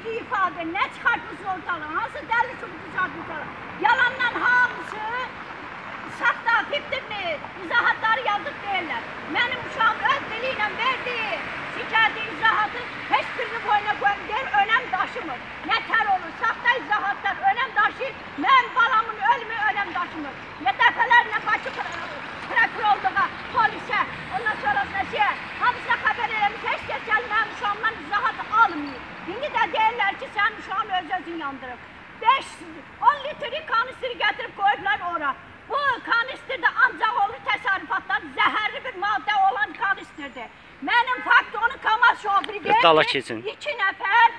önceki ifade ne çıkartmış ortalığa? Nasıl deli çubuk çıkartmış ortalığa? Yalandan hamısı sahta fiktir mi? İzahatları yazık değiller. Benim uşağım öz diliyle verdiği şikayeti izahatı hiç yandırıb. 5, 10 litri kanistri gətirib qoyublar ora. Bu kanistrdə ancaq olur təsərrüfatdan zəhərli bir maddə olan kanistrdir. Mənim fakt onu Kamal şoförü keçin. iki nəfər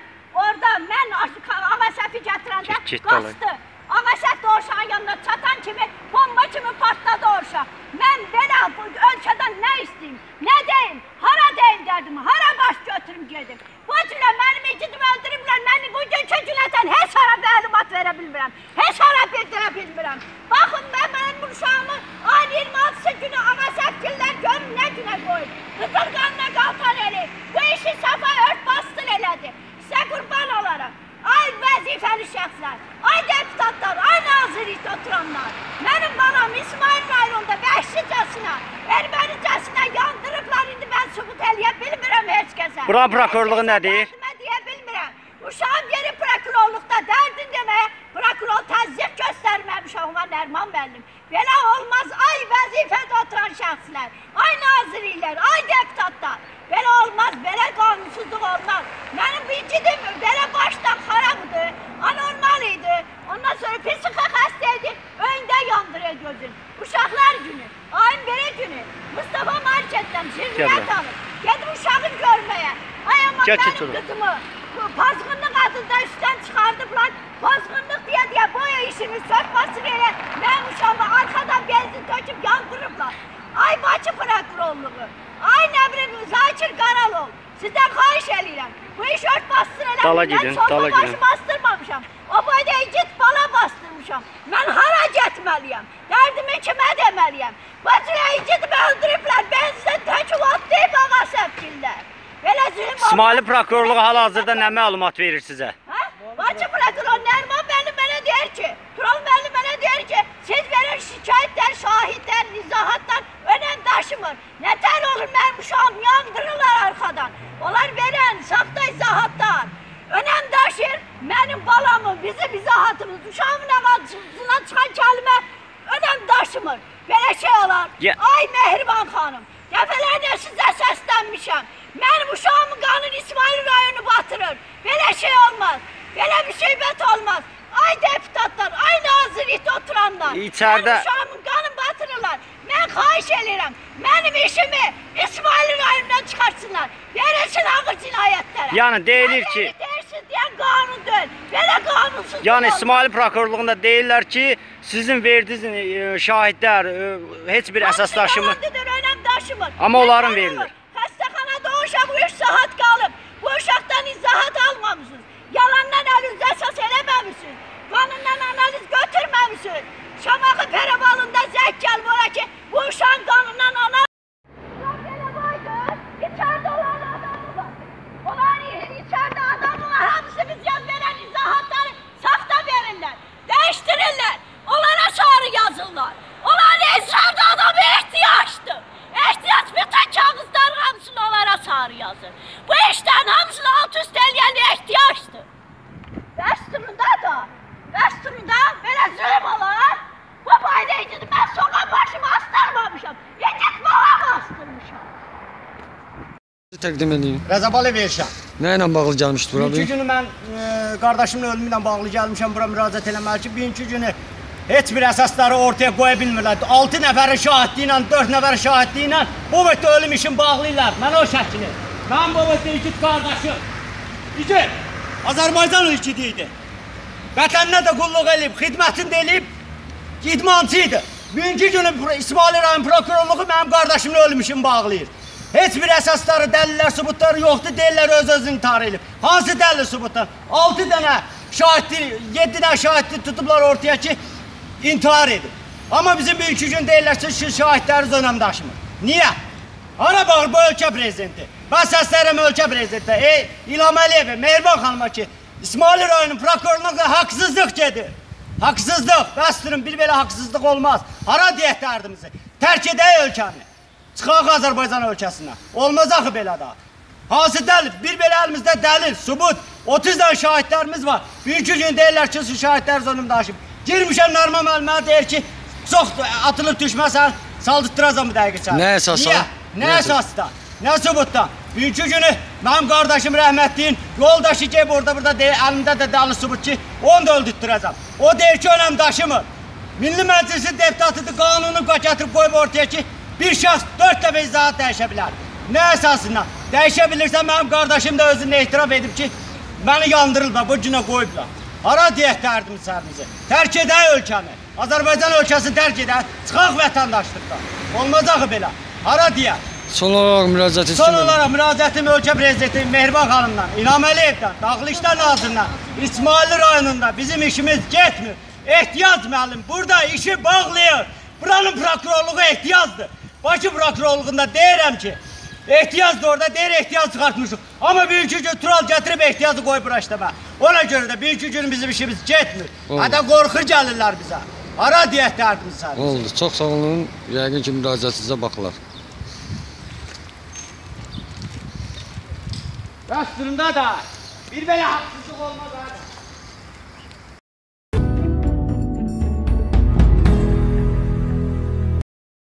orada mən Ağasəfi gətirəndə qaçdı. Ağasəf də o uşağın yanına çatan kimi bomba kimi partladı o uşaq. Mən belə ölkədən nə istəyim, nə deyim, hara deyim dedim, hara baş götürüm gedim. Bu cürə mənim igidimi öldürüblər, mən bugünkü günətən heç hara məlumat verə bilmirəm, heç hara bildirə bilmirəm. Baxın, mən mənim uşağımı ayın 26-sı günü Ağasəf gillər görün nə günə qoyub. Qızılqanına qalxan eli, bu işi səfa ört bastır elədi. Sizə qurban olaram. Ay vəzifəli şəxslər, ay deputatlar, ay nazirlikdə oturanlar. Mənim balam İsmail rayonunda vəhşicəsinə, ermənicəsinə yandırıblar. İndi mən sübut eləyə bilmirəm Buranın prokurorluğu nə deyir? Dərdimə deyə bilmirəm. Uşağım yeri prokurorluqda dərdin deməyə, prokuror təzyiq göstərməm uşağıma Nərman müəllim. Belə olmaz, ay vəzifədə oturan şəxslər, ay nazirliklər, ay deputatlar. Belə olmaz, belə qanunsuzluq olmaz. Mənim incidim belə başdan Geç oturun. Kızımı bozgunluk adında üstten çıkardılar. Bozgunluk diye diye boya işini sökmesin diye neymiş ama arkadan benzin döküp yandırırlar. Ay maçı bırakır oğlumu. Ay ne bileyim Zaçır Karalol. Sizden kayış eliyle. Bu iş örtmezsin hele. Dala gidin, dala gidin. Başım astır İsmaili prokurorluğu hal-hazırda nə məlumat verir sizə? Hə? Bakı prokuror Nərman müəllim mənə deyir ki, Tural müəllim mənə deyir ki, siz verin şikayətlər, şahidlər, izahatlar önəm daşımır. Nətər olur mənim uşağım yandırırlar arxadan. Onlar verən saxta izahatlar. Önəm daşır mənim balamı, bizim izahatımız, uşağımın ağacına çıxan kəlmə önəm daşımır. Belə şey olar. Ya- Ay Mehriban xanım, dəfələrlə sizə səslənmişəm. Mənim uşağımın qanını İsmail rayonu batırır. Belə şey olmaz. Belə bir şey bet olmaz. Ay deputatlar, ay nazirlikdə oturanlar. İçəridə- Mənim uşağımın qanını batırırlar. Mən xahiş edirəm. Mənim işimi İsmail rayonundan çıxartsınlar. Verilsin ağır cinayətlərə. Yəni deyilir ki- Mən deyirsiz deyən qanun deyil. Belə qanunsuz. Yəni İsmail prokurorluğunda deyirlər ki, sizin verdiyiniz e, şahidlər e, heç bir əsas daşımır. önəm daşımır. Amma onların Nətər verilir. O uşaq 3 saat qalıb. Bu uşaqdan izahat almamısınız. Yalandan əlinizə əsas eləməmisiniz. Qanundan analiz götürməmisiniz. Şamaxı Pərəvalında zəng gəlib ora ki, bu uşağın qanundan analiz çağrı yazır. Bu işten hamısını alt üst eləyən ehtiyaçdır. Bəsturunda da, bəsturunda belə zülm olar. Bu bayda idi, mən soğan başımı astırmamışam. Yekət bala bastırmışam. Təqdim edeyim. Rəzəbal Verşən. Nə ilə bağlı gəlmişdi bura? Birinci günü mən e, qardaşımın ölümü ilə bağlı gəlmişəm bura müraciət eləməli ki, birinci günü heç bir əsasları ortaya qoya bilmirlər. 6 nəfərin şahidliyi ilə, 4 nəfərin şahidliyi ilə bu vaxt ölüm işini bağlayırlar. Mən o şəkili. Bu vaxt iki qardaşım. İki Azərbaycan ilkidi idi. Vətəninə də qulluq eləyib, xidmətini də eləyib, idmançı idi. Birinci günü pro- İsmail rayon prokurorluğu mənim qardaşımın ölüm işini bağlayır. Heç bir əsasları, dəlillər, sübutları yoxdur, deyirlər öz-özünü intihar edib. Hansı dəlil sübutlar? 6 dənə şahidli, 7 dənə şahidli tutublar ortaya ki, intihar edib. Amma bizim iki gün deyirlər ki, şahidləriniz önəm daşımır. Niyə? Hara bağır bu ölkə prezidenti? Ben səsləyirəm ölkə prezidentə. Ey İlham Əliyevə, Mehriban xanıma ki, İsmail rayonun prokurorluğuna da haksızlık gedir. Haksızlık. Bəstirin bir belə haksızlık olmaz. Hara deyək dərdimizi. Tərk edək ölkəni. Çıxaq Azərbaycan ölkəsindən. Olmaz axı belə da. Hansı dəlil? Bir belə əlimizdə dəlil, sübut. 30 dənə şahidlərimiz var. Bugünkü gün deyirlər ki, siz şahidlər zulüm daşıyıb. Girmişəm Nərman müəllimə deyir ki, çox atılıb düşməsən, saldırtdırazam bir dəqiqə içəri. Nə əsasla? Niyə? Nə Nə əsasda? Nə sübutda? Bugünkü günü mənim qardaşım rəhmətliyin yoldaşı ki burada burada deyir, əlimdə də dəli sübut ki, onu da öldürtdürəcəm. O deyir ki, önəm daşımır. Milli Məclisin deputatıdır, qanunu gətirib qoyub ortaya ki, bir şəxs dörd dəfə izahat dəyişə bilər. Nə əsasından? Dəyişə bilirsə mənim qardaşım da özünü etiraf edib ki, məni yandırırlar, bu günə qoyublar. Hara deyək dərdimi sərimizi? Tərk edək ölkəni. Azərbaycan ölkəsini tərk edək, çıxaq vətəndaşlıqdan. Olmaz axı belə. Hara deyək? Son olaraq müraciət Son istəyirəm. olaraq müraciətim ölkə prezidenti Mehriban xanımdan, İlham Əliyevdən, Daxili İşlər Nazirindən, İsmail rayonunda bizim işimiz getmir. Ehtiyac müəllim burada işi bağlayır. Buranın prokurorluğu ehtiyacdır. Bakı prokurorluğunda deyirəm ki, ehtiyac da orada deyir ehtiyac çıxartmışıq. Amma bugünkü gün Tural gətirib ehtiyacı qoyub işləmə. Ona görə də bugünkü gün bizim işimiz getmir. Hətta qorxur gəlirlər bizə. Ara deyək dərdimiz sən. Oldu. Çox sağ olun. Yəqin ki müraciətinizə baxılar. Aslında da bir belə haksızlık olmaz abi.